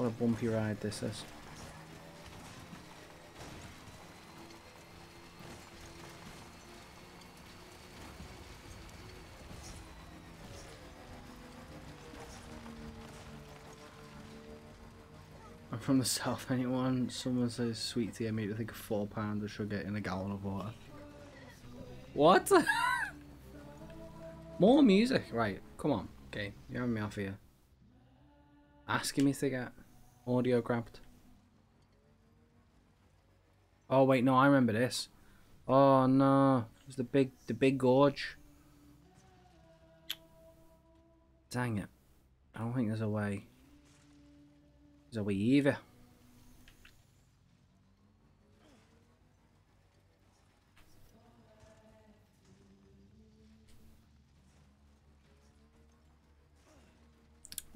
What a bumpy ride this is. I'm from the south. Anyone, someone says sweet tea, I me think of four pounds of sugar in a gallon of water. What? More music, right? Come on, okay, you're having me off here. Asking me to get audio grabbed. Oh wait, no, I remember this. Oh no, it's the big, the big gorge. Dang it! I don't think there's a way. There's a way either.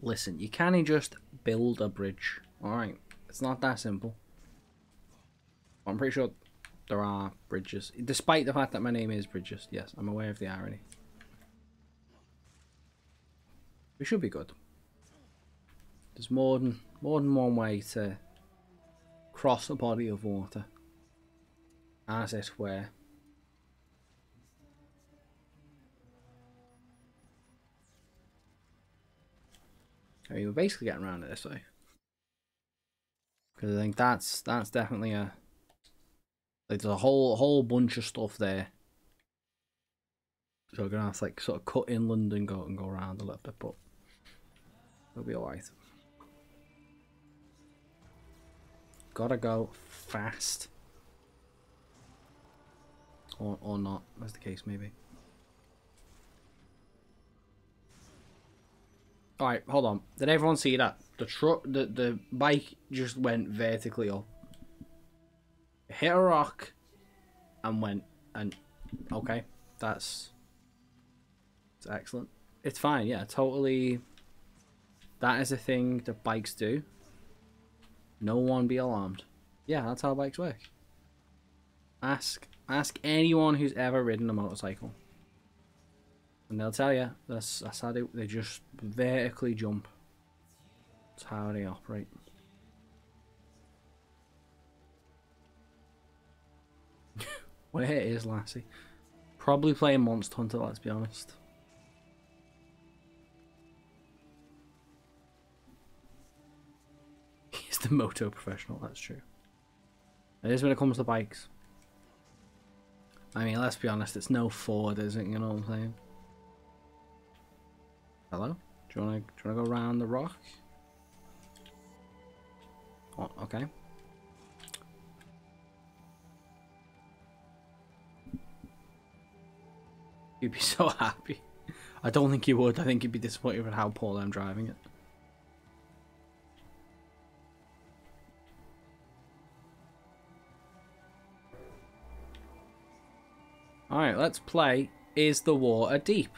Listen, you can't just build a bridge. Alright, it's not that simple. I'm pretty sure there are bridges. Despite the fact that my name is Bridges. Yes, I'm aware of the irony. We should be good. There's more than more than one way to cross a body of water. As it were. We're basically getting around it this way. Because I think that's that's definitely a like there's a whole whole bunch of stuff there. So we're gonna have to like sort of cut inland and go and go around a little bit, but it'll be alright. Gotta go fast. Or or not, as the case may be. Alright, hold on. Did everyone see that? The truck the the bike just went vertically up. Hit a rock and went and okay. That's it's excellent. It's fine, yeah, totally that is a thing that bikes do. No one be alarmed. Yeah, that's how bikes work. Ask ask anyone who's ever ridden a motorcycle. And they'll tell you that's that's how they they just vertically jump. That's how they operate. Where is Lassie? Probably playing Monster Hunter, let's be honest. He's the moto professional, that's true. It is when it comes to bikes. I mean, let's be honest, it's no Ford, is it? You know what I'm saying? Hello? Do you wanna do you wanna go around the rock? Oh, okay. You'd be so happy. I don't think you would. I think you'd be disappointed with how poorly I'm driving it. Alright, let's play Is the Water Deep?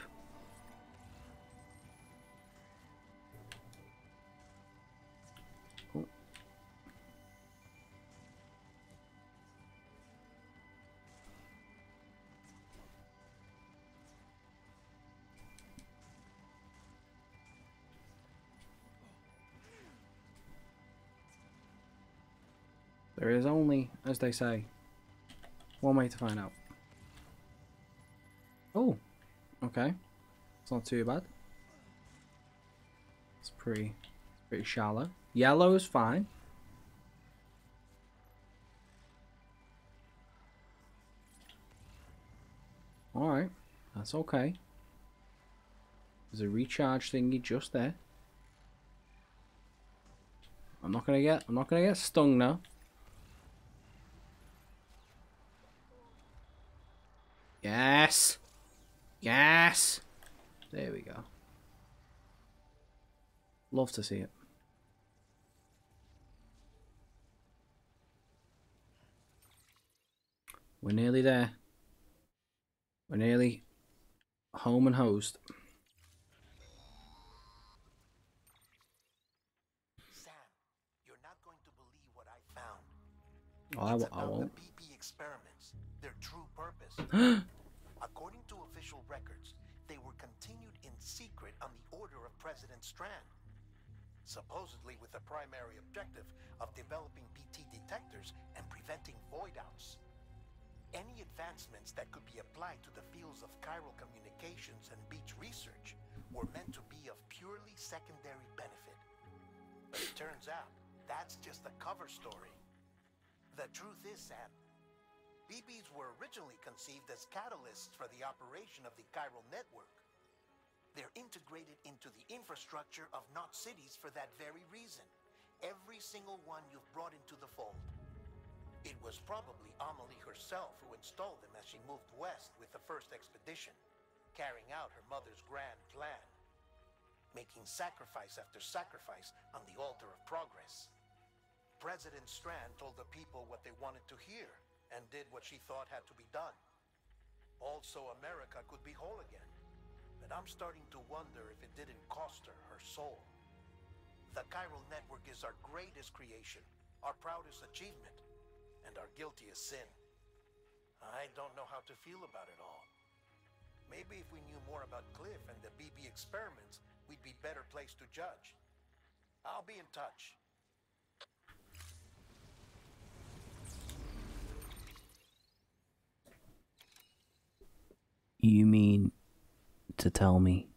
There is only, as they say, one way to find out. Oh, okay. It's not too bad. It's pretty, pretty shallow. Yellow is fine. Alright, that's okay. There's a recharge thingy just there. I'm not gonna get I'm not gonna get stung now. Yes. Yes. There we go. Love to see it. We're nearly there. We're nearly home and host. Sam, you're not going to believe what I found. Oh, I, I won't. the BB experiments, their true purpose. President Strand. supposedly with the primary objective of developing BT detectors and preventing voidouts. Any advancements that could be applied to the fields of chiral communications and beach research were meant to be of purely secondary benefit. But it turns out, that's just a cover story. The truth is, Sam, BBs were originally conceived as catalysts for the operation of the chiral network. They're integrated into the infrastructure of Knot Cities for that very reason. Every single one you've brought into the fold. It was probably Amelie herself who installed them as she moved west with the first expedition, carrying out her mother's grand plan. Making sacrifice after sacrifice on the altar of progress. President Strand told the people what they wanted to hear and did what she thought had to be done. Also, America could be whole again. I'm starting to wonder if it didn't cost her her soul. The chiral network is our greatest creation, our proudest achievement, and our guiltiest sin. I don't know how to feel about it all. Maybe if we knew more about Cliff and the BB experiments, we'd be better placed to judge. I'll be in touch. You mean to tell me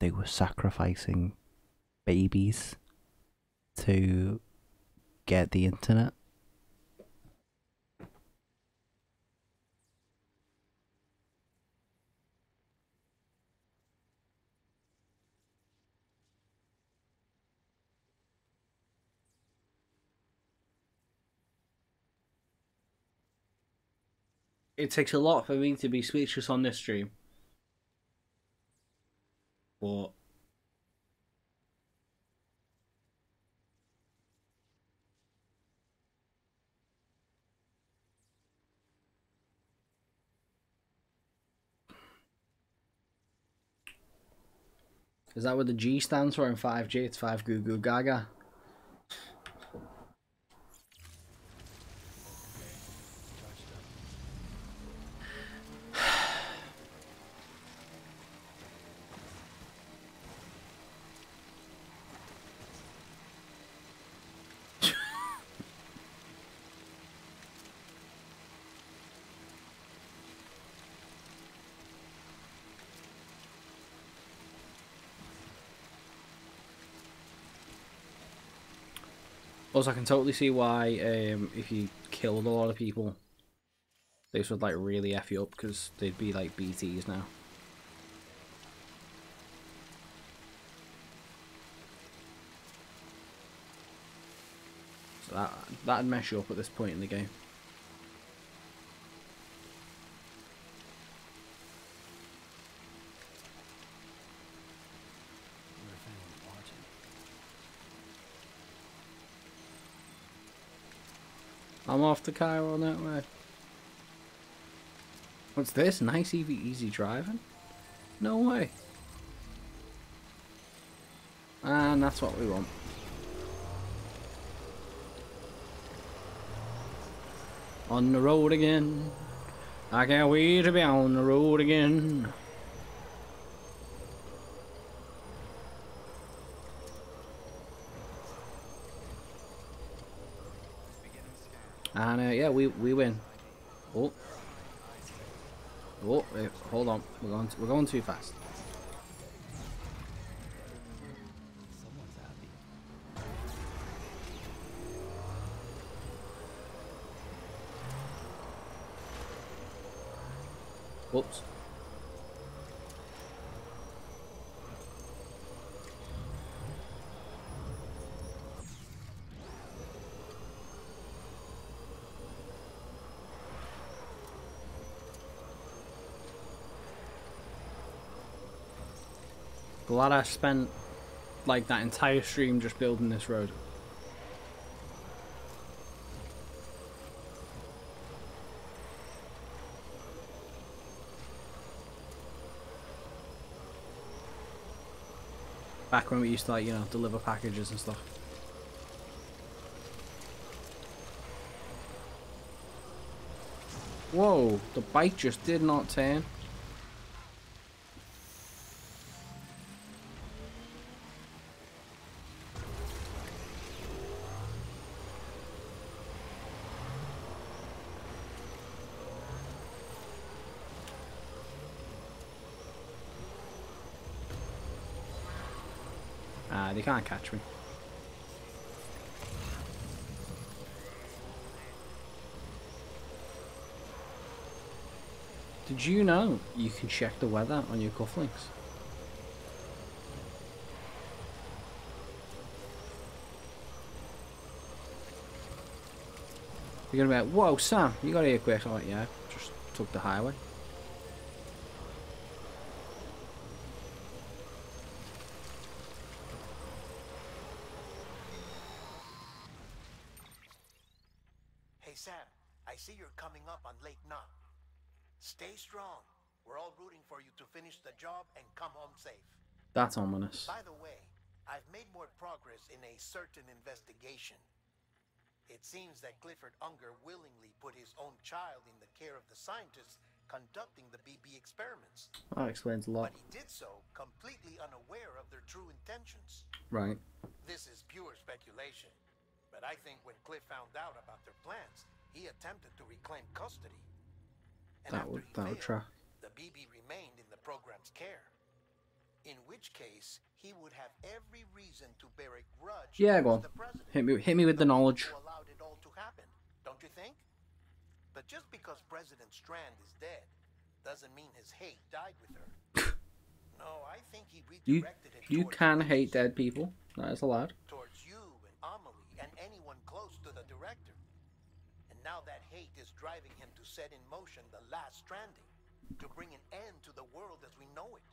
they were sacrificing babies to get the internet? It takes a lot for me to be speechless on this stream. But Is that what the G stands for in 5G? It's 5 Goo Goo Gaga. I can totally see why um, if you killed a lot of people, this would like really f you up because they'd be like BTs now. So that that'd mess you up at this point in the game. Off to Cairo that way. What's this? Nice EV easy driving? No way. And that's what we want. On the road again. I can't wait to be on the road again. And uh, yeah, we we win. Oh, oh, wait, hold on, we're going we're going too fast. Whoops. Glad I spent like that entire stream just building this road. Back when we used to like, you know, deliver packages and stuff. Whoa, the bike just did not turn. They can't catch me. Did you know you can check the weather on your cufflinks? You're gonna be like, whoa, Sam, you got here quick. I'm like, yeah, just took the highway. Hey Sam, I see you're coming up on Lake Knot. Stay strong. We're all rooting for you to finish the job and come home safe. That's ominous. By the way, I've made more progress in a certain investigation. It seems that Clifford Unger willingly put his own child in the care of the scientists conducting the BB experiments. That explains a lot. But he did so completely unaware of their true intentions. Right. This is pure speculation. But I think when Cliff found out about their plans, he attempted to reclaim custody. And That after would he that would failed, track. the BB remained in the program's care. In which case, he would have every reason to bear a grudge Yeah, go on. Hit me hit me with the knowledge. Who allowed it all to happen, don't you think? But just because President Strand is dead doesn't mean his hate died with her. no, I think he You it you can hate dead people. That is allowed. towards you and Amelie and anyone close to the director. And now that hate is driving him to set in motion the last stranding, to bring an end to the world as we know it.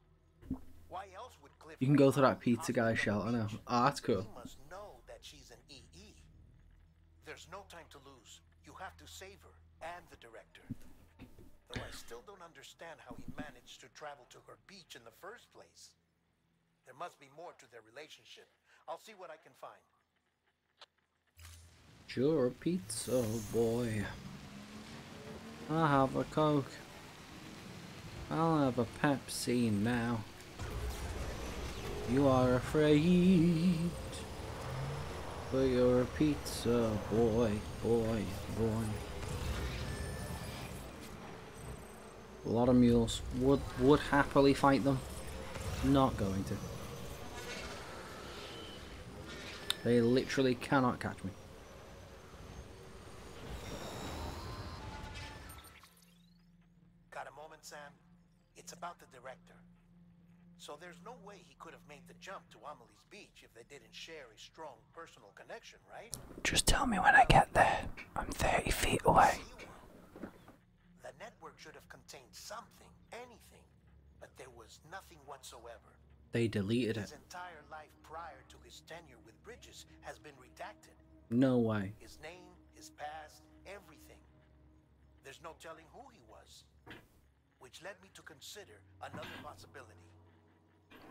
Why else would Cliff You can go to that pizza guy hostage on shelter the now. Oh, that's cool. He must know that she's an EE. There's no time to lose. You have to save her and the director. Though I still don't understand how he managed to travel to her beach in the first place. There must be more to their relationship. I'll see what I can find. Sure, pizza boy. I'll have a Coke. I'll have a Pepsi now. You are afraid. But you're a pizza boy, boy, boy. A lot of mules. Would would happily fight them. Not going to. They literally cannot catch me. Got a moment, Sam? It's about the director. So there's no way he could have made the jump to Amelie's beach if they didn't share a strong personal connection, right? Just tell me when I get there. I'm 30 feet away. The network should have contained something, anything, but there was nothing whatsoever. They deleted it. His entire life prior to his tenure with Bridges has been redacted. No way. His name, his past, everything. There's no telling who he was. Which led me to consider another possibility.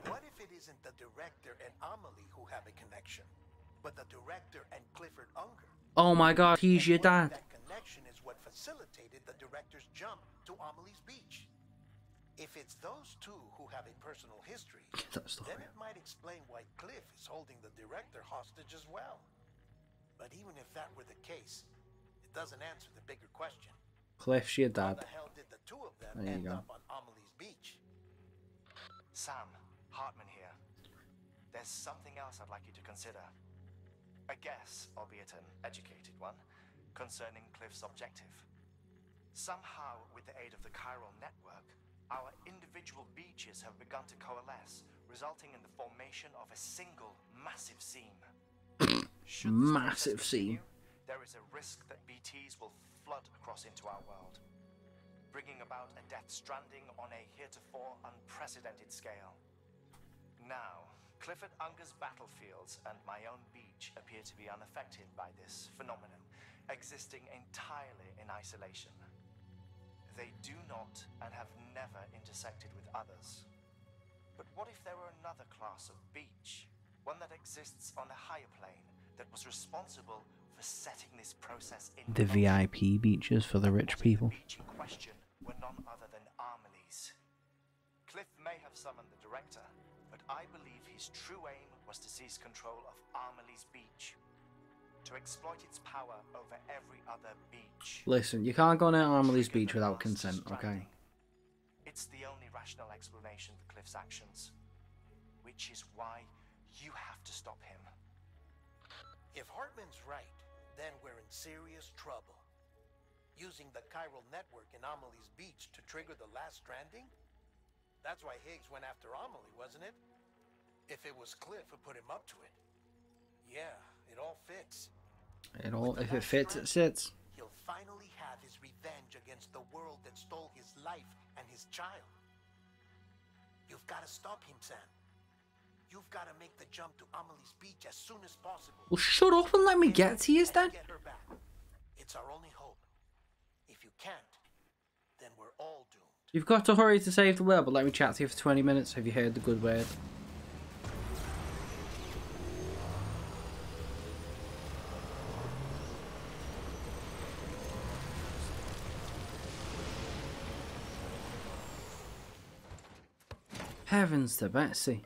What if it isn't the director and Amelie who have a connection, but the director and Clifford Unger? Oh my god, he's your dad. That connection is what facilitated the director's jump to Amelie's beach. If it's those two who have a personal history, then it might explain why Cliff is holding the director hostage as well. But even if that were the case, it doesn't answer the bigger question. Cliff's your How dad. the hell did the two of them There end up on Amelie's beach? Sam, Heartman here. There's something else I'd like you to consider. A guess, albeit an educated one, concerning Cliff's objective. Somehow, with the aid of the chiral network, our individual beaches have begun to coalesce, resulting in the formation of a single massive seam. Massive seam. There is a risk that BTs will flood across into our world, bringing about a death stranding on a heretofore unprecedented scale. Now, Clifford Unger's battlefields and my own beach appear to be unaffected by this phenomenon, existing entirely in isolation. They do not and have never intersected with others. But what if there were another class of beach, one that exists on a higher plane, that was responsible for setting this process in The? VIP beaches for the rich people. The question were none other than Amelie's. Cliff may have summoned the director, but I believe his true aim was to seize control of Amelie's beach. To exploit its power over every other beach. Listen, you can't go on Amelie's Trigger beach without consent, okay? It's the only rational explanation for Cliff's actions. Which is why You have to stop him. If Heartman's right, then we're in serious trouble. Using the chiral network in Amelie's beach to trigger the last stranding? That's why Higgs went after Amelie, wasn't it? If it was Cliff who put him up to it. Yeah, it all fits. It all, if it fits, it sits. He'll finally have his revenge against the world that stole his life and his child. You've got to stop him, Sam. You've got to make the jump to Amelie's beach as soon as possible. Well, shut up and let me get to you, then. Get her back. It's our only hope. If you can't, then we're all doomed. You've got to hurry to save the world, but let me chat to you for 20 minutes. Have you heard the good word? Heavens to Betsy.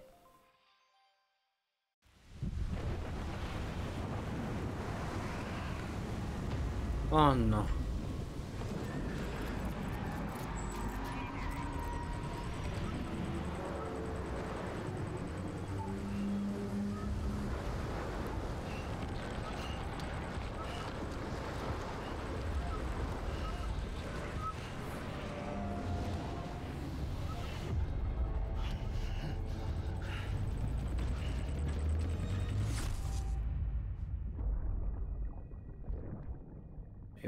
Oh no. Here we go again. When I found out I was gonna be a father, I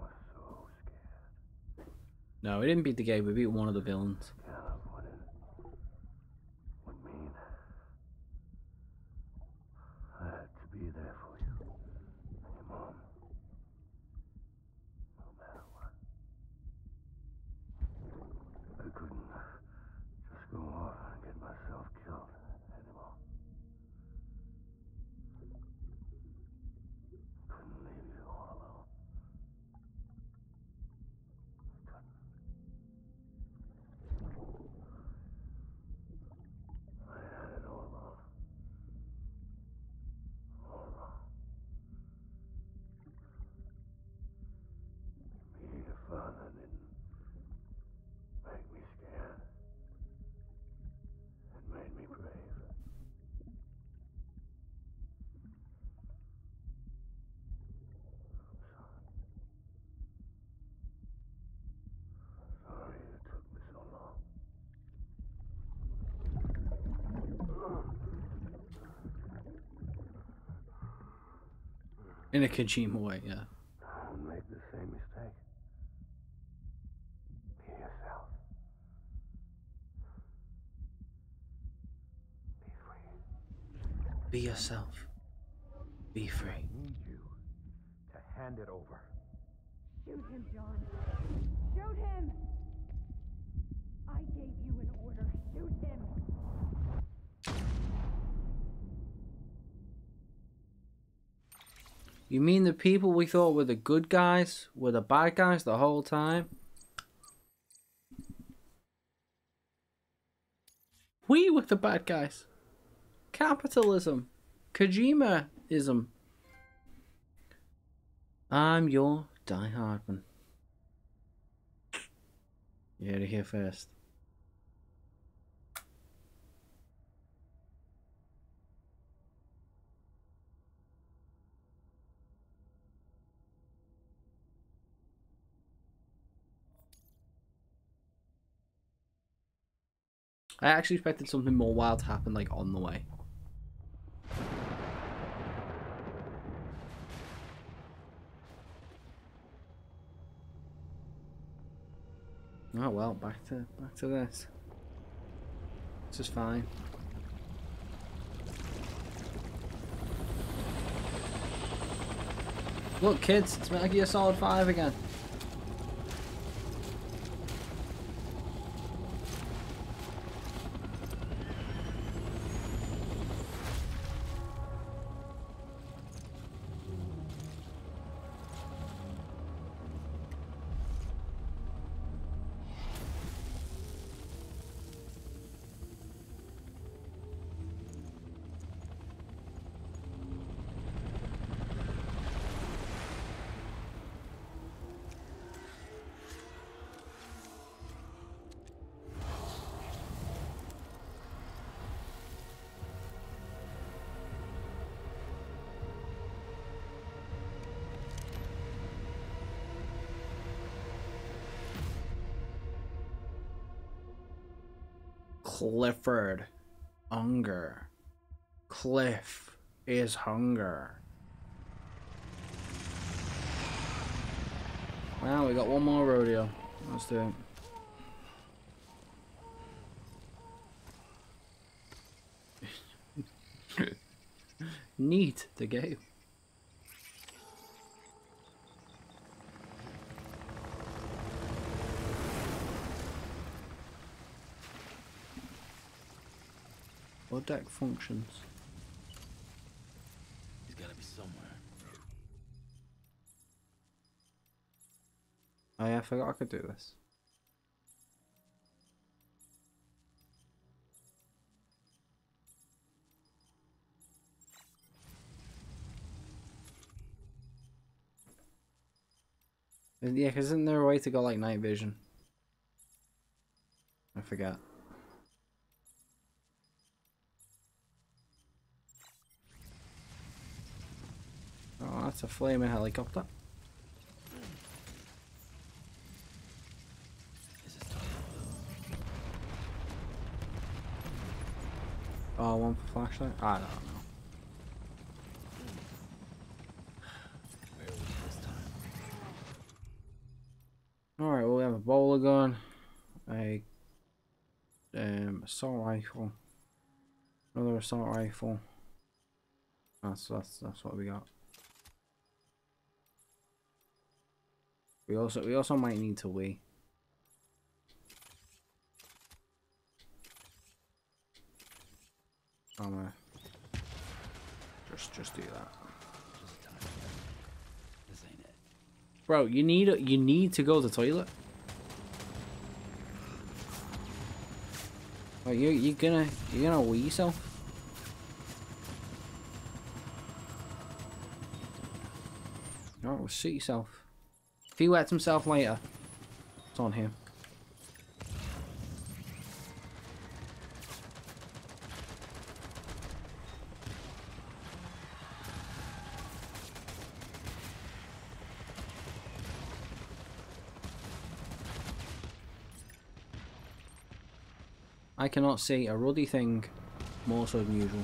was so scared. No, we didn't beat the game. We beat one of the villains. Scared of what it would mean. I had to be there for you and your mom. No matter what. I couldn't just go off and get myself killed anymore. Couldn't leave you all alone. Couldn't. I had it all wrong. All wrong. Being a father didn't make me scared. It made me brave. I'm sorry it took me so long. In a Kojima way, yeah. Don't make the same mistake. Be yourself. Be free. Be yourself. Be free. I need you to hand it over. Shoot him, John. You mean the people we thought were the good guys were the bad guys the whole time? We were the bad guys. Capitalism. Kojima-ism. I'm your Die Hardman. You heard it here first. I actually expected something more wild to happen, like on the way. Oh well, back to back to this. This is fine. Look, kids, it's Metal Gear Solid 5 again. Clifford. Hunger. Cliff is hunger. Well, we got one more rodeo. Let's do it. Neat, the game. What deck functions? He's gotta be somewhere. Oh yeah, I forgot I could do this. Yeah, isn't there a way to go like night vision? I forget. Oh, that's a flaming helicopter. Oh, one for flashlight? I don't know. Alright, well, we have a bola gun, a um, assault rifle, another assault rifle. That's that's that's what we got. We also we also might need to wee. I'm just just do that. Bro, you need you need to go to the toilet. Oh, you you gonna you gonna wee yourself? No, well, yourself. He wets himself later, it's on him. I cannot see a ruddy thing more so than usual.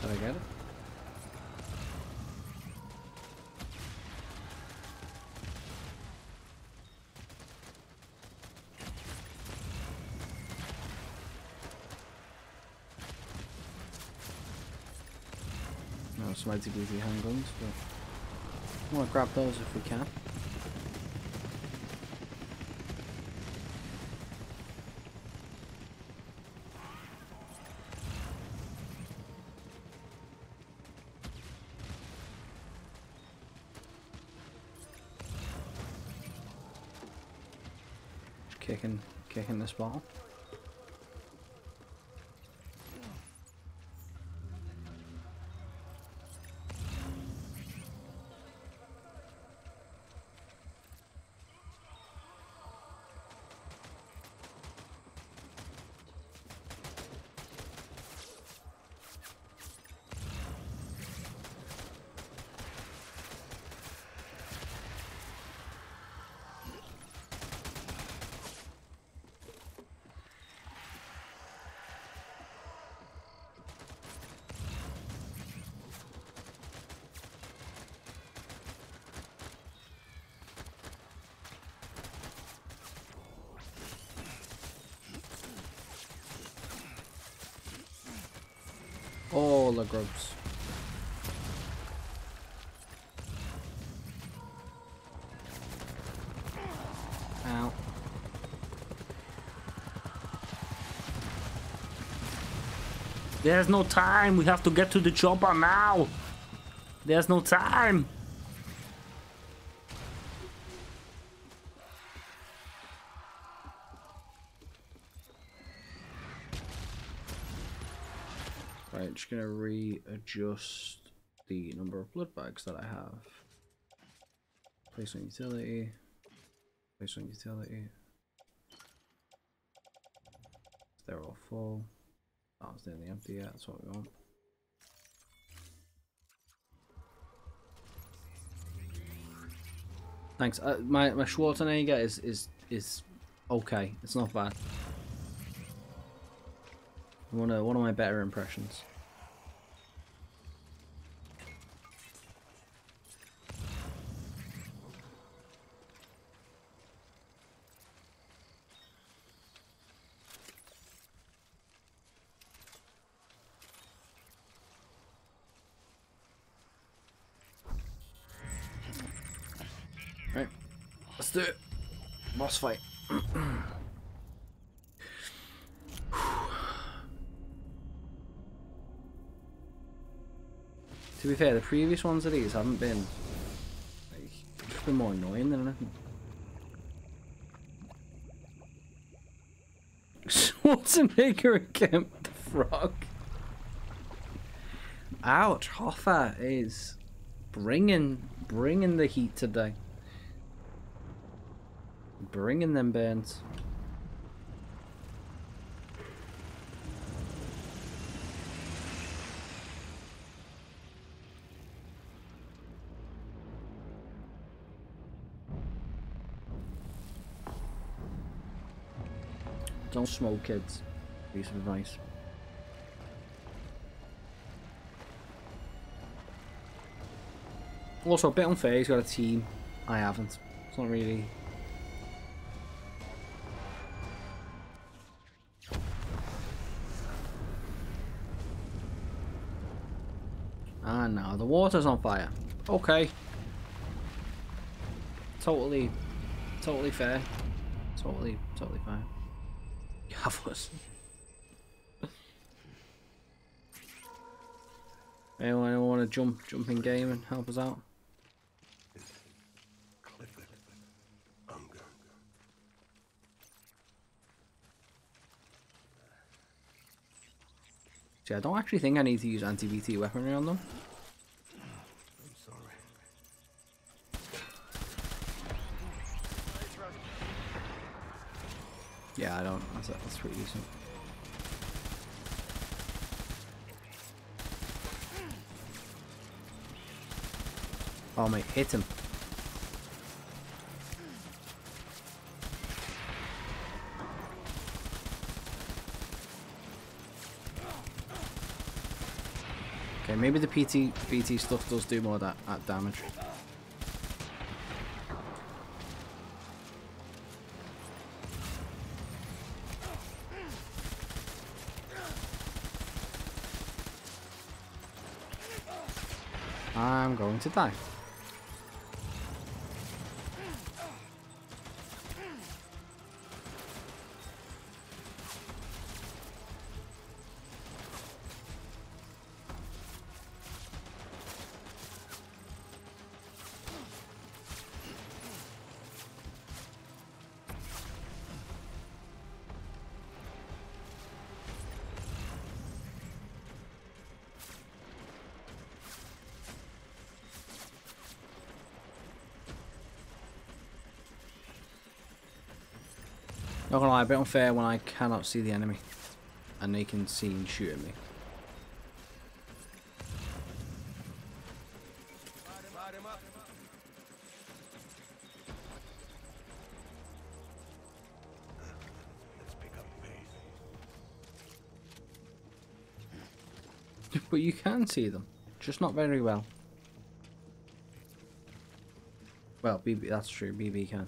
Did I get it? No, some anti-BT handguns, but I want to grab those if we can. Just kicking, kicking this ball. All the grubs. Ow. There's no time. We have to get to the chopper now. There's no time. Just gonna readjust the number of blood bags that I have. Place on utility. Place on utility. They're all full. Oh, it's nearly empty that's what we want. Thanks. Uh, my my Schwarzenegger is is is okay. It's not bad. One of one of my better impressions. Right, let's do it. Boss fight. to be fair, the previous ones of these haven't been like just been more annoying than anything. Schwarzenegger again with the frog. Ouch, Hoffa is bringing bringing the heat today. Bringing them burns. Don't smoke, kids. Piece of advice. Also, a bit unfair. He's got a team. I haven't. It's not really. The water's on fire. Okay. Totally, totally fair. Totally, totally fine. Javos. Anyone want to jump, jump in game and help us out? See, I don't actually think I need to use anti-BT weaponry on them. I'm sorry. Yeah, I don't. That's, that's pretty decent. Oh mate, hit him. Okay, maybe the PT BT stuff does do more that, that damage. I'm Not gonna lie, a bit unfair when I cannot see the enemy. And they can see and shoot at me. But you can see them. Just not very well. Well, BB, that's true, BB can.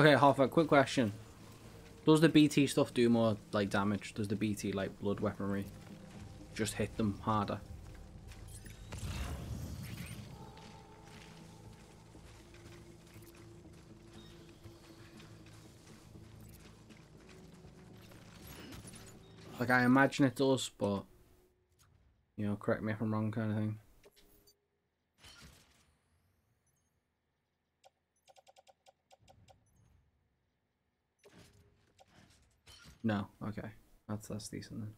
Okay, Hoffa quick question. Does the BT stuff do more like damage? Does the BT like blood weaponry just hit them harder? Like I imagine it does, but you know, correct me if I'm wrong, kind of thing. No, okay, that's that's decent then.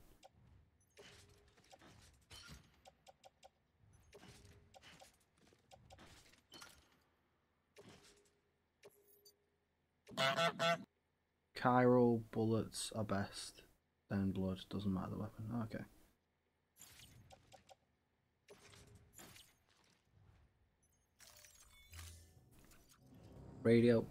Chiral bullets are best. Then blood doesn't matter the weapon. Okay. Radio.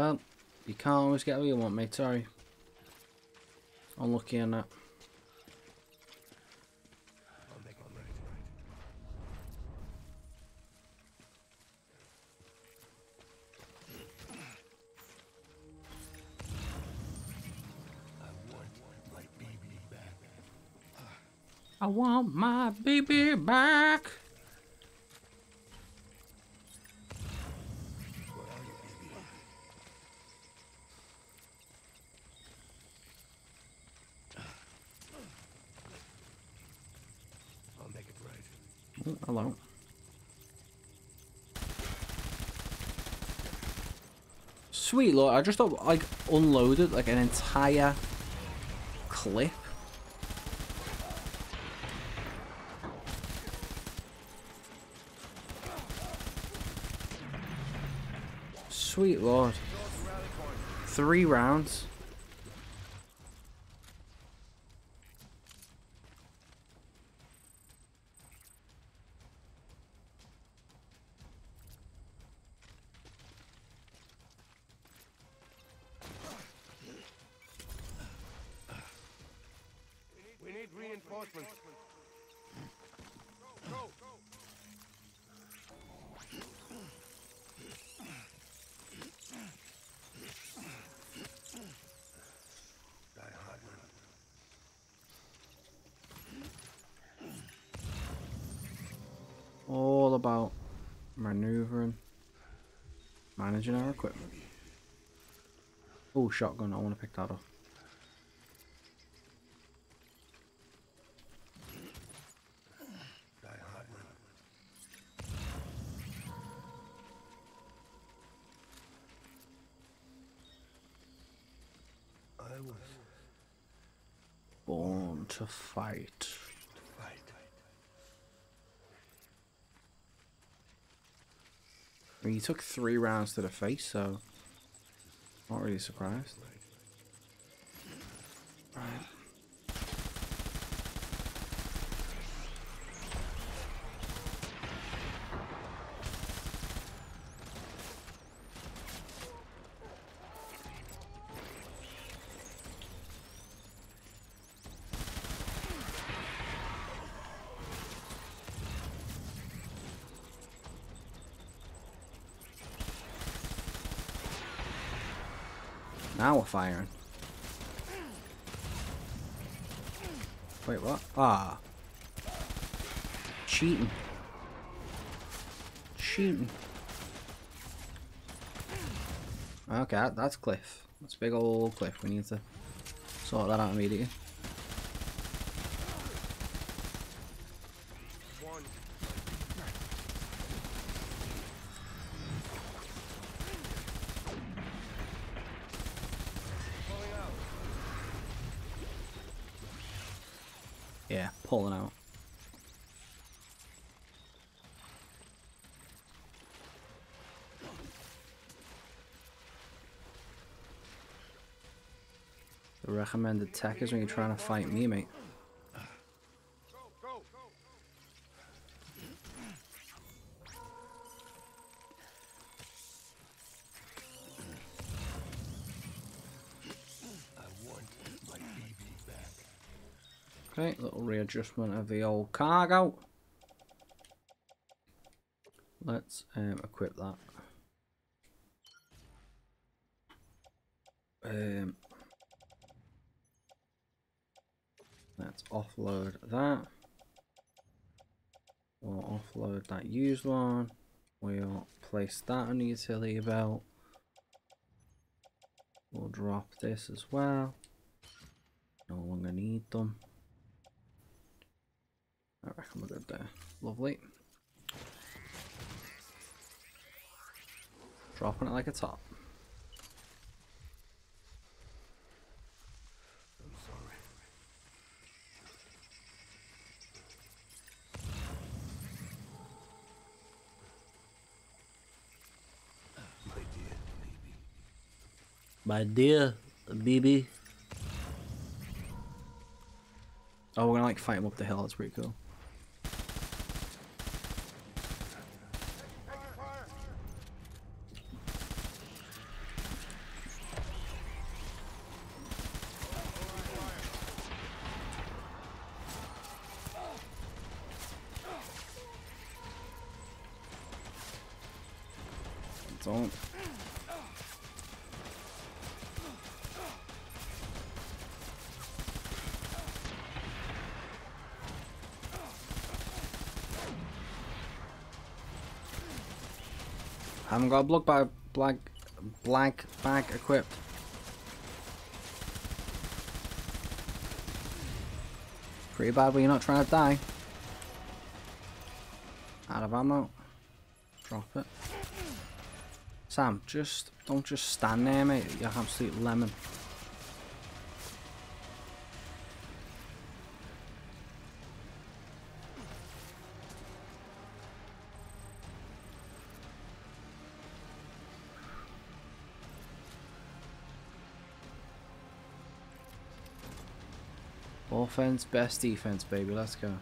Well, you can't always get what you want, mate. Sorry. Unlucky on that. I want my baby back. I'll make it right. Oh, hello. Sweet lord, I just like unloaded like an entire clip. Sweet lord. Three rounds. Managing our equipment. Oh, shotgun. I want to pick that up. Die Hardman. I was Born to fight. to fight. I mean, he took three rounds to the face, so not really surprised. Firing. Wait, what? Ah. Cheating. Cheating. Okay, that's Cliff. That's big old Cliff. We need to sort that out immediately. One. Pulling out. Yeah, pulling out. The recommended tech is when you're trying to fight me, mate. Okay, little readjustment of the old cargo. Let's um, equip that. Um, let's offload that. We'll offload that used one. We'll place that on the utility belt. We'll drop this as well. No longer need them. I reckon we're good there. Lovely. Dropping it like a top. I'm sorry. My dear baby. My dear BB. Oh, we're gonna like fight him up the hill. That's pretty cool. Don't. Haven't got a block bag, black, blank bag equipped. Pretty bad when you're not trying to die. Out of ammo. Drop it. Sam, just don't just stand there, mate. You're absolute lemon. Offense, best defense, baby. Let's go.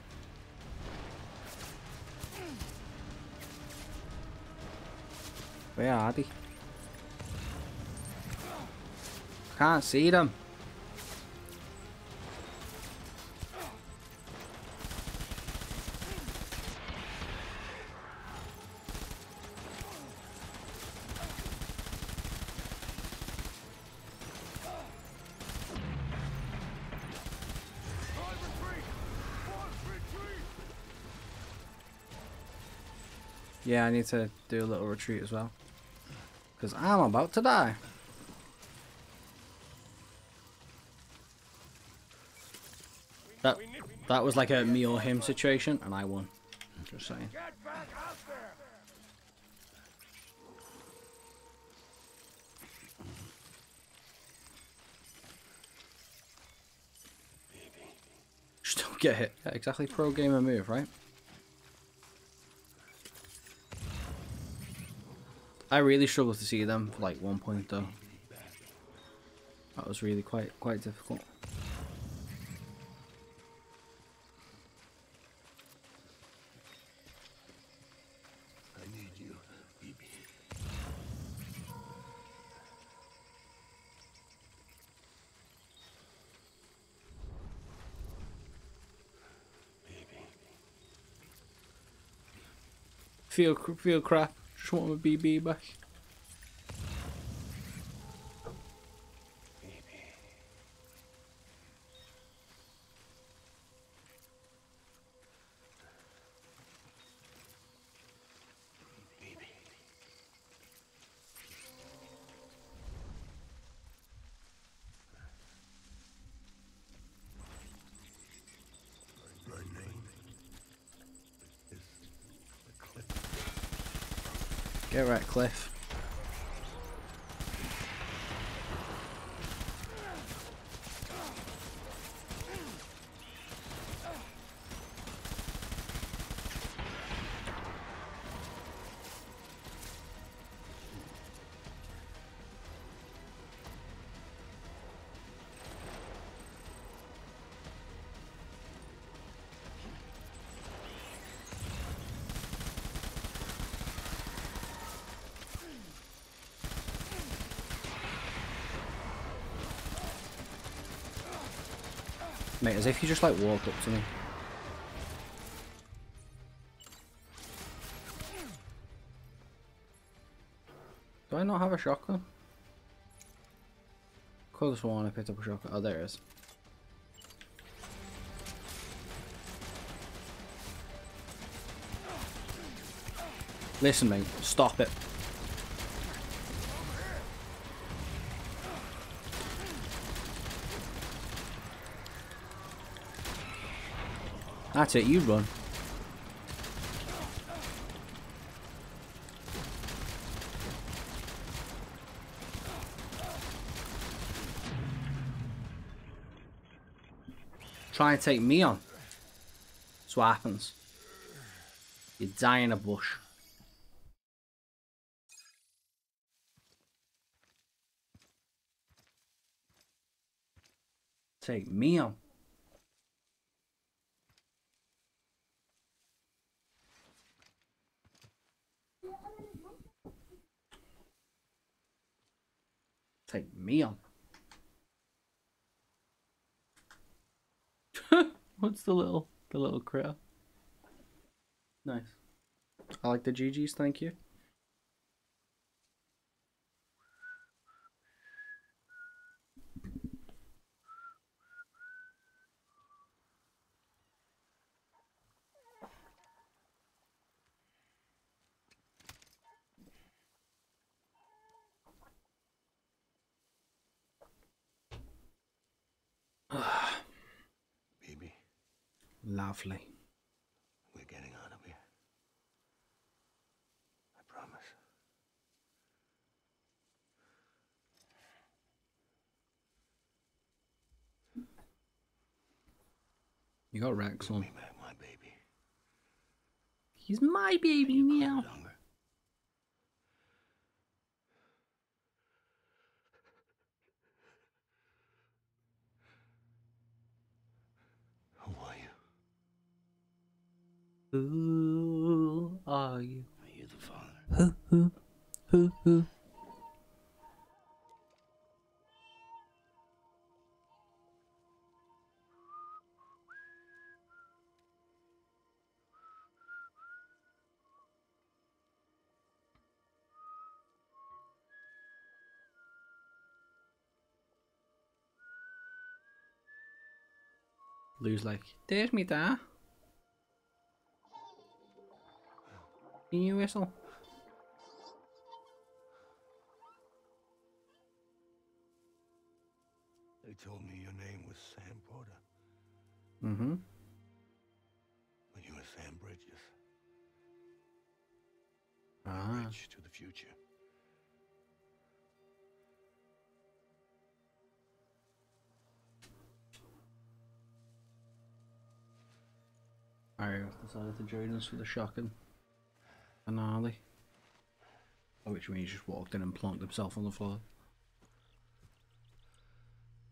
Where are they? Can't see them. Yeah, I need to do a little retreat as well. Because I'm about to die. That, that was like a me or him situation, and I won. Just saying. Don't get hit. Yeah, exactly pro gamer move, right? I really struggled to see them for like one point though. That was really quite quite difficult. Feel feel crap. Just want my BB back. Cliff. As if you just like walked up to me. Do I not have a shotgun? Could have sworn I picked up a shotgun. Oh, there it is. Listen, mate. Stop it. That's it, you run. Try and take me on. That's what happens. You die in a bush. Take me on. Take me on. What's the little the little critter? Nice. I like the GGs, thank you. Baby, Lovely. we're getting out of here. I promise. You got Rex on. me back my baby. He's my baby meow. Longer. Who are you? Who are you? Oh, are you the father? Who, who, who, who? Lou's like, there's me dad. Can you whistle? They told me your name was Sam Porter, Mm-hmm. but you were Sam Bridges. Ah. Bridge to the future. I decided to join us for the shocking finale. By which means he just walked in and plonked himself on the floor.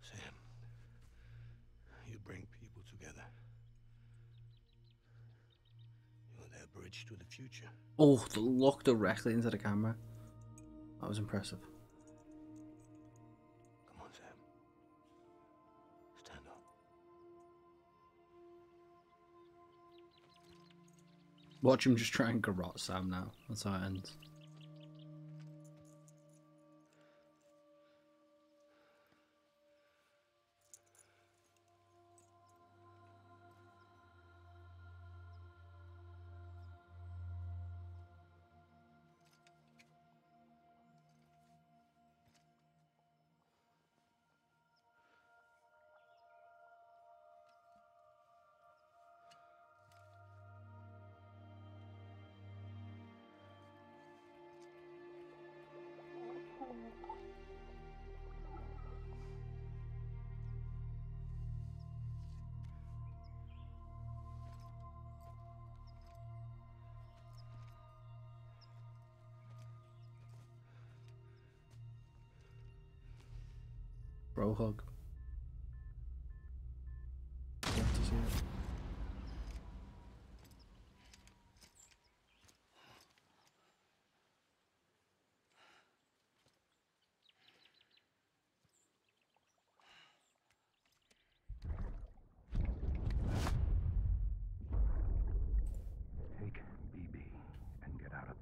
Sam, you bring people together. You're their bridge to the future. Oh, the look directly into the camera. That was impressive. Watch him just try and garrot Sam now. That's how it ends.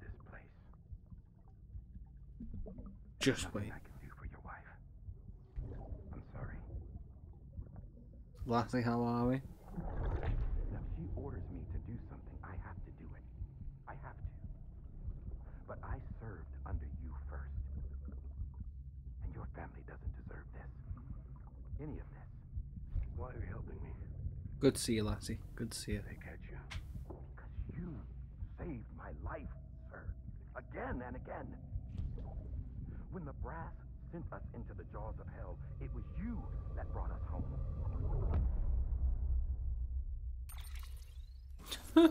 This place. Just wait. I can do for your wife. I'm sorry. Lastly, how are we? Now, she orders me to do something. I have to do it. I have to. But I served under you first. And your family doesn't deserve this. Any of this. Why are you helping me? Good to see you, lassie. Good to see you. They catch you. Because you saved my life, sir. Again and again. When the brass sent us into the jaws of hell, it was you that brought us home.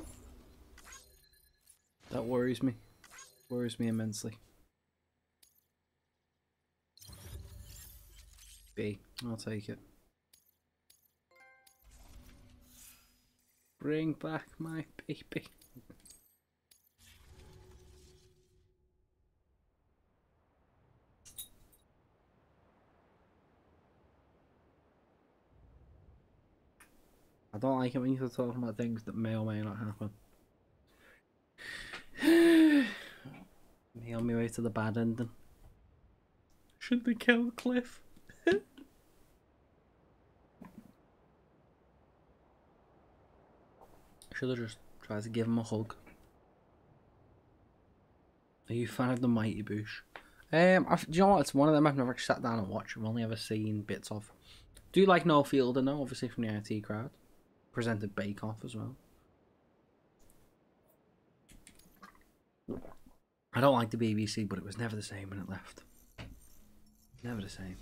That worries me. Worries me immensely. B. I'll take it. Bring back my baby. I don't like it when you're talking about things that may or may not happen. Me on my way to the bad ending. Should they kill Cliff? Should have just tried to give him a hug. Are you a fan of the Mighty Boosh? Um, I, do you know what? It's one of them I've never actually sat down and watched. I've only ever seen bits of. Do you like Noel Fielding now? Obviously from the IT crowd. Presented Bake Off as well. I don't like the BBC, but it was never the same when it left. Never the same.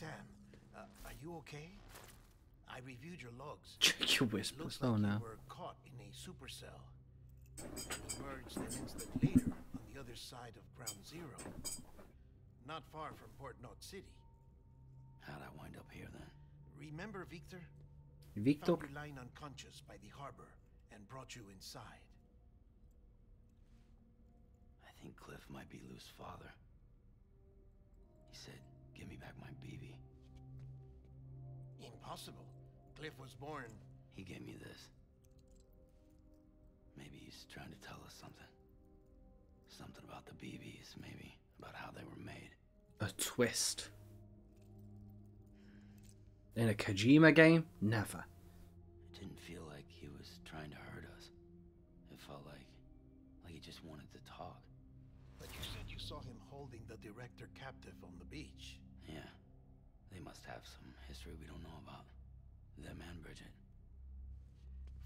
Sam, uh, are you okay? I reviewed your logs. It whispers. looks Oh like no. were caught in a supercell. You emerged an instant later on the other side of Ground Zero. Not far from Port Knot City. How'd I wind up here then? Remember Victor? Victor. Found you lying unconscious by the harbor and brought you inside. I think Cliff might be Lou's father. He said, give me back my BB. Impossible. Cliff was born. He gave me this. Maybe he's trying to tell us something. Something about the BBs, maybe. About how they were made. A twist. In a Kojima game? Never. It didn't feel like he was trying to hurt us. It felt like... like he just wanted to talk. But you said you saw him holding the director captive on the beach. Yeah. They must have some history we don't know about. Them and Bridget.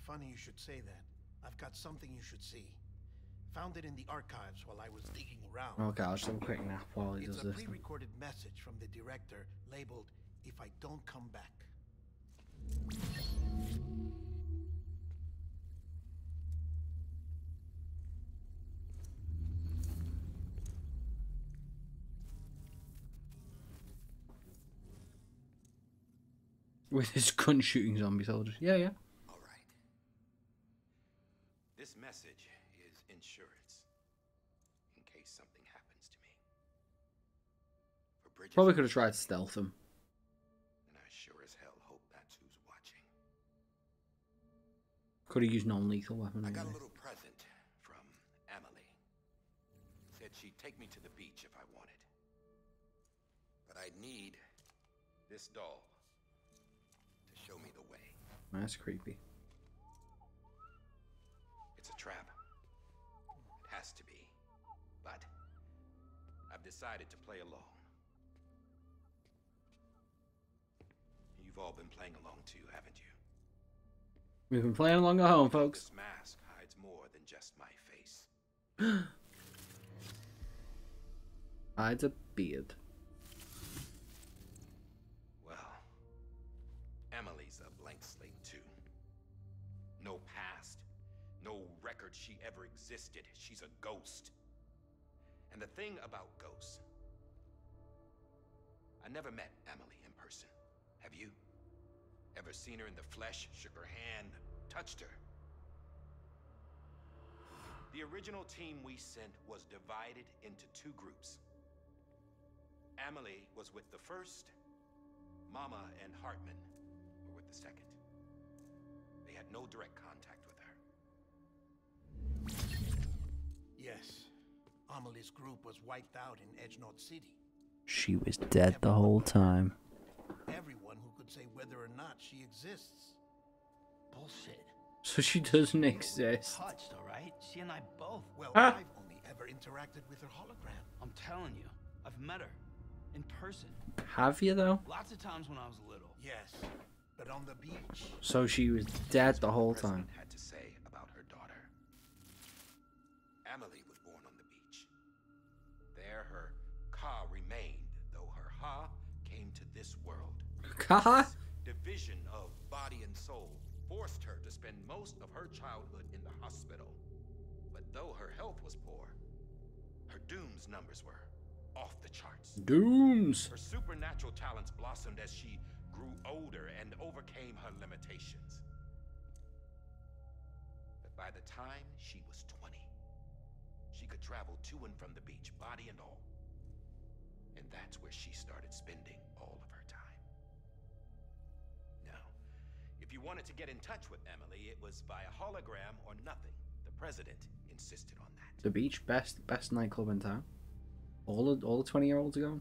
Funny you should say that. I've got something you should see. Found it in the archives while I was digging around. Okay, I'll just have a quick nap while he It's does a this. then. pre-recorded message from the director labeled "If I don't come back." With his gun shooting zombie soldiers. Yeah, yeah. All right. This message is insurance. In case something happens to me. For Bridget's Probably could have tried to stealth him. And I sure as hell hope that's who's watching. Could have used non-lethal weapon. I got a little present from Amelie. Said she'd take me to the beach if I wanted. But I'd need this doll show me the way. That's creepy. It's a trap. It has to be. But I've decided to play along. You've all been playing along too, haven't you? We've been playing along at home, folks. This mask hides more than just my face. Hides a beard. Record she ever existed. She's a ghost. And the thing about ghosts, I never met Amelie in person. Have you? Ever seen her in the flesh, shook her hand, touched her? The original team we sent was divided into two groups. Amelie was with the first, Mama and Heartman were with the second. They had no direct contact Yes. Amelie's group was wiped out in Edge Knot City. She was dead the whole time. Everyone who could say whether or not she exists. Bullshit. So she doesn't exist. Touched, alright? She and I both. Well, Ah. I've only ever interacted with her hologram. I'm telling you, I've met her. In person. Have you though? Lots of times when I was little. Yes, but on the beach. So she was dead the whole time. had to say came to this world. Ka? Division of body and soul forced her to spend most of her childhood in the hospital. But though her health was poor, her dooms numbers were off the charts. Dooms. Her supernatural talents blossomed as she grew older and overcame her limitations. But by the time she was 20, she could travel to and from the beach, body and all. And that's where she started spending all of her time. Now, if you wanted to get in touch with Amelie, it was via hologram or nothing. The president insisted on that. The beach, best best nightclub in town. All the all the twenty year olds are going.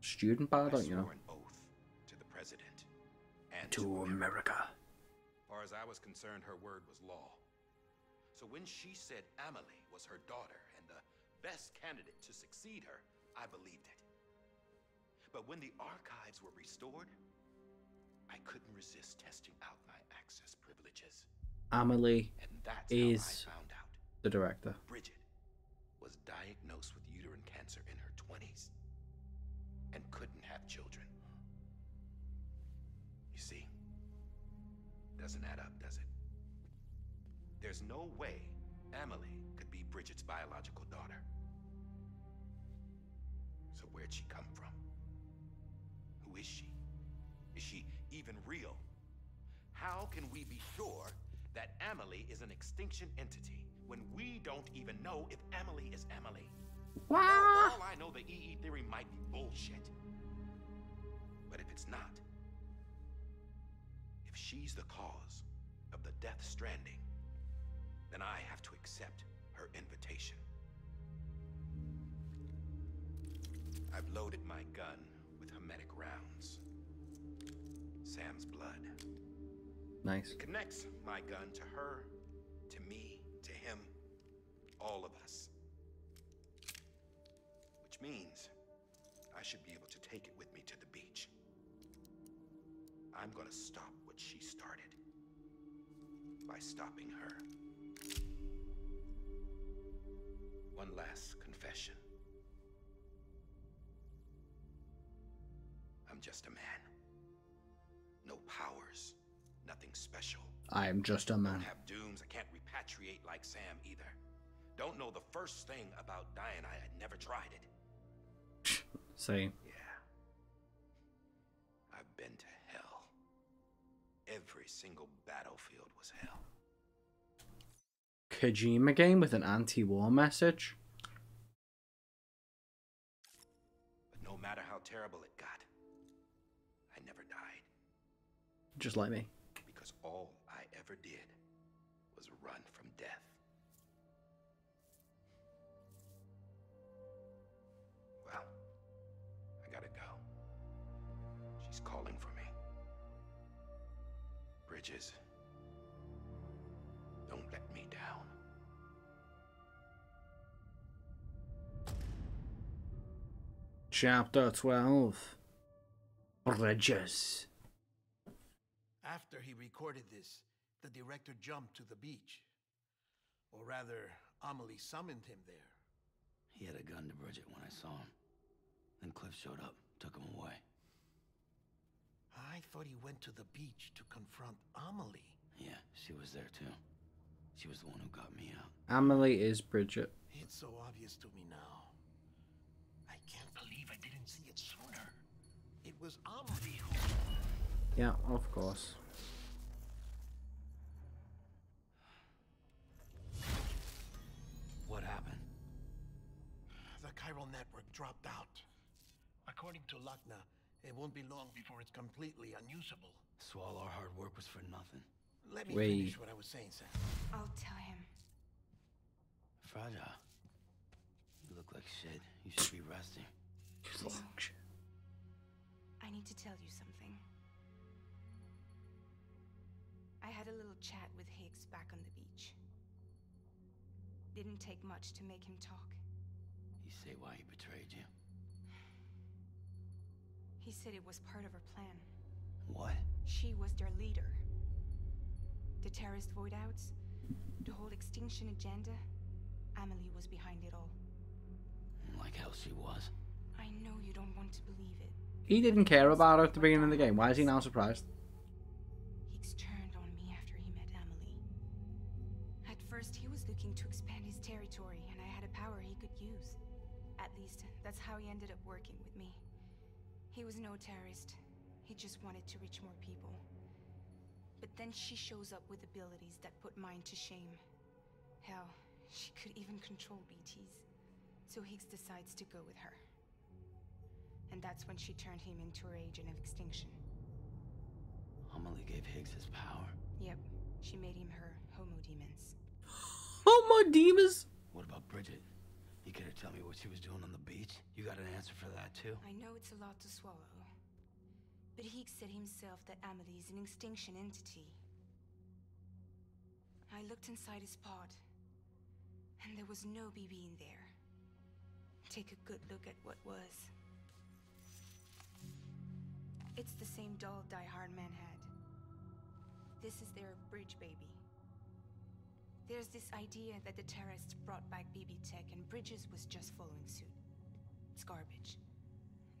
Student bar, I don't you know? an oath to the president and To America. As far as I was concerned, her word was law. So when she said Amelie was her daughter and the best candidate to succeed her, I believed it. But when the archives were restored, I couldn't resist testing out my access privileges. Amelie And that's Is- how I found out. the director. Bridget was diagnosed with uterine cancer in her 20s and couldn't have children. You see, doesn't add up, does it? There's no way Amelie could be Bridget's biological daughter. Where'd she come from? Who is she? Is she even real? How can we be sure that Amelie is an extinction entity when we don't even know if Amelie is Amelie? For all I know, the EE theory might be bullshit. But if it's not, if she's the cause of the Death Stranding, then I have to accept her invitation. I've loaded my gun with hermetic rounds. Sam's blood. Nice. It connects my gun to her, to me, to him, all of us. Which means I should be able to take it with me to the beach. I'm gonna stop what she started by stopping her. One last confession. Just a man. No powers, nothing special. I am just a Don't have dooms. I can't repatriate like Sam either. Don't know the first thing about dying. I had never tried it. Same. Yeah. I've been to hell. Every single battlefield was hell. Kojima game with an anti-war message. But no matter how terrible it got, Just like me. Because all I ever did was run from death. Well, I gotta go. She's calling for me. Bridges, don't let me down. Chapter 12. Bridges. After he recorded this, the director jumped to the beach. Or rather, Amelie summoned him there. He had a gun to Bridget when I saw him. Then Cliff showed up, took him away. I thought he went to the beach to confront Amelie. Yeah, she was there too. She was the one who got me out. Amelie is Bridget. It's so obvious to me now. I can't believe I didn't see it sooner. It was Amelie who. Yeah, of course. What happened? The chiral network dropped out. According to Lockne, it won't be long before it's completely unusable. So all our hard work was for nothing. Let me Wait. finish what I was saying, Sam. I'll tell him. fragile. You look like shit. You should be resting. I need to tell you something. I had a little chat with Higgs back on the beach. Didn't take much to make him talk. You say why he betrayed you? He said it was part of her plan. What? She was their leader. The terrorist void outs, the whole extinction agenda, Amelie was behind it all. Like hell she was. I know you don't want to believe it. He didn't care about her at the beginning of the game. Why is he now surprised? His territory, and I had a power he could use. At least, that's how he ended up working with me. He was no terrorist. He just wanted to reach more people. But then she shows up with abilities that put mine to shame. Hell, she could even control BTs. So Higgs decides to go with her. And that's when she turned him into her agent of extinction. Amelie gave Higgs his power. Yep, she made him her Homo Demens. Oh my demons! What about Bridget? You to tell me what she was doing on the beach? You got an answer for that too? I know it's a lot to swallow. But Higgs said himself that Amelie is an extinction entity. I looked inside his pod, and there was no BB in there. Take a good look at what was. It's the same doll Die Hard Man had. This is their bridge baby. There's this idea that the terrorists brought back BB tech and Bridges was just following suit. It's garbage.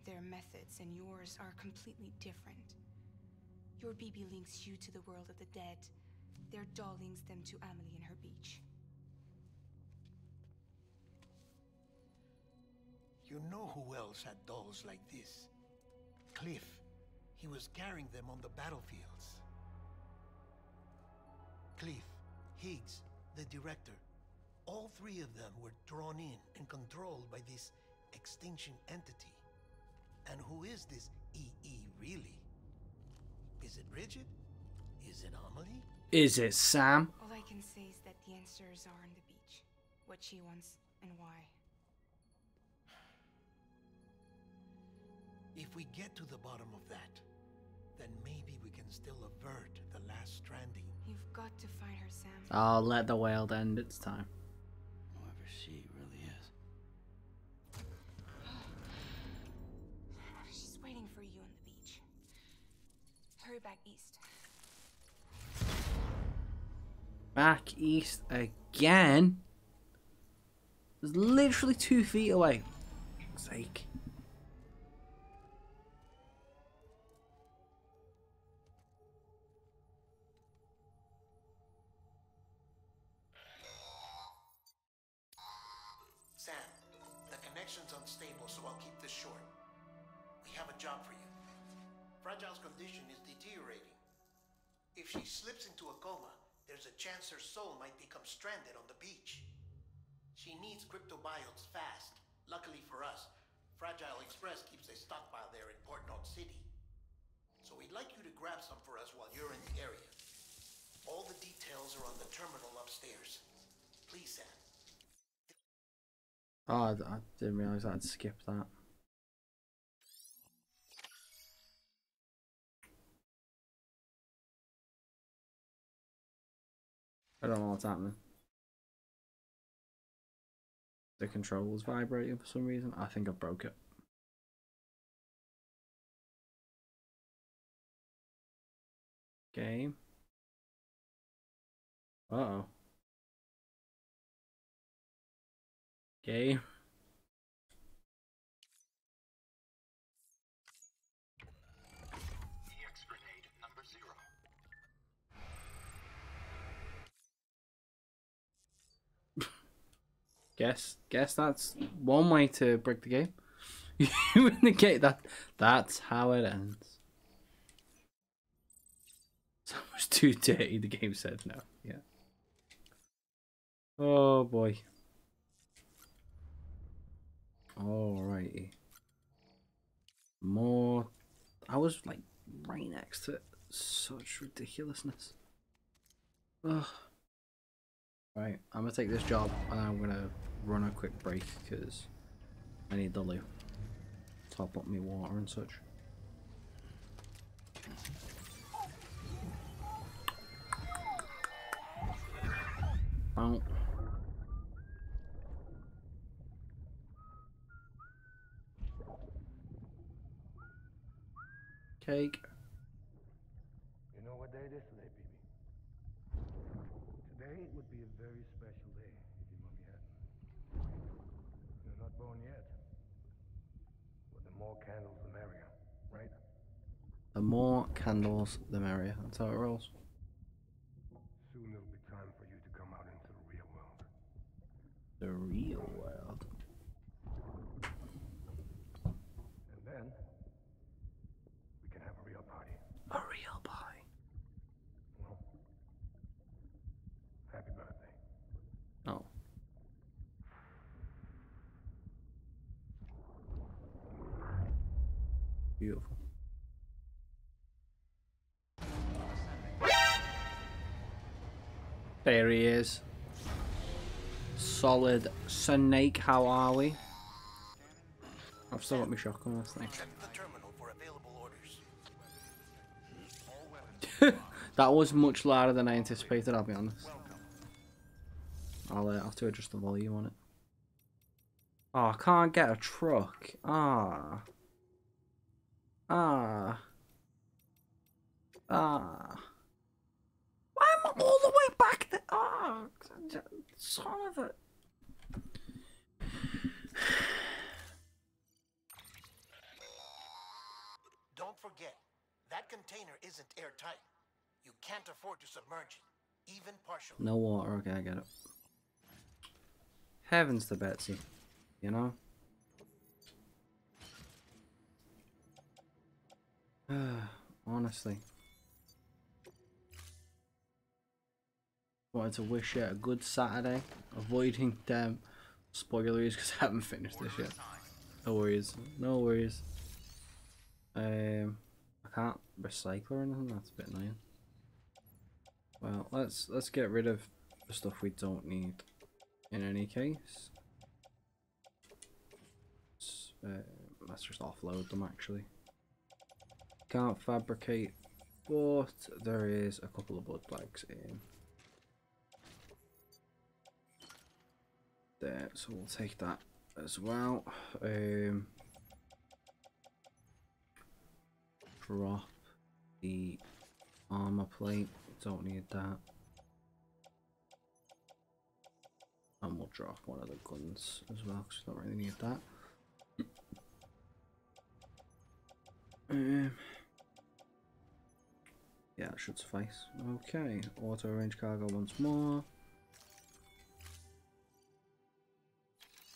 Their methods and yours are completely different. Your BB links you to the world of the dead. Their doll links them to Amelie and her beach. You know who else had dolls like this? Cliff. He was carrying them on the battlefields. Cliff, Higgs, the director. All three of them were drawn in and controlled by this extinction entity. And who is this EE really? Is it Bridget? Is it Amelie? Is it Sam? All I can say is that the answers are on the beach. What she wants and why. If we get to the bottom of that, then maybe we can still avert the last stranding. You've got to find her, Sam. I'll let the world end its time. Whoever she really is. She's waiting for you on the beach. Hurry back east. Back east again? It's literally two feet away. Fuck's sake. Cryptobiotes fast. Luckily for us, Fragile Express keeps a stockpile there in Port Knot City. So we'd like you to grab some for us while you're in the area. All the details are on the terminal upstairs. Please, Sam. Oh, I, I didn't realise I'd skip that. I don't know what's happening. The control's vibrating for some reason. I think I broke it. Game. Uh oh. Game. Guess guess that's one way to break the game. you win the game. That that's how it ends. So much too dirty. The game said no. Yeah. Oh boy. Alrighty. More. I was like right next to it. Such ridiculousness. Ugh. Right, I'm gonna take this job and I'm gonna run a quick break because I need the loot. Top up me water and such. Oh. Cake. You know what day it is today, BB? Today would be a very special day if your mommy hadn't. You're not born yet. But the more candles, the merrier, right? The more candles, the merrier. That's how it rolls. Soon it'll be time for you to come out into the real world. The real world. And then we can have a real party. A real pie. Well, happy birthday. Oh. Beautiful. There he is. Solid Snake, how are we? I've still got my shotgun, that's nice. Check the terminal for available orders. that was much louder than I anticipated, I'll be honest. I'll uh, have to adjust the volume on it. Oh, I can't get a truck. Ah. Ah. Ah. Why am I all the way back? Ah, son of a... Don't forget, that container isn't airtight. You can't afford to submerge it, even partially. No water, okay, I get it. Heavens to Betsy, you know? Honestly. Wanted to wish you a good Saturday, avoiding them spoilers because I haven't finished this yet. No worries, no worries. Um, I can't recycle or anything. That's a bit annoying. Well, let's let's get rid of the stuff we don't need. In any case, uh, let's just offload them. Actually, can't fabricate, but there is a couple of blood bags in there, so we'll take that as well. Um, drop the armor plate. Don't need that. And we'll drop one of the guns as well, because we don't really need that. Um, yeah, that should suffice. Okay, auto arrange cargo once more.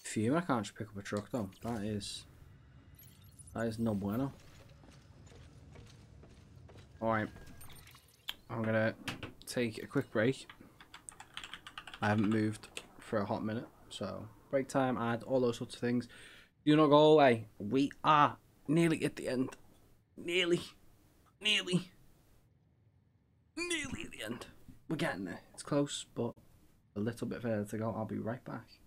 Phew, I can't just pick up a truck though. That is... That is no bueno. Alright. I'm gonna take a quick break. I haven't moved for a hot minute, so break time, add all those sorts of things. Do not go away. We are nearly at the end. Nearly. Nearly. Nearly at the end. We're getting there. It's close, but a little bit further to go. I'll be right back.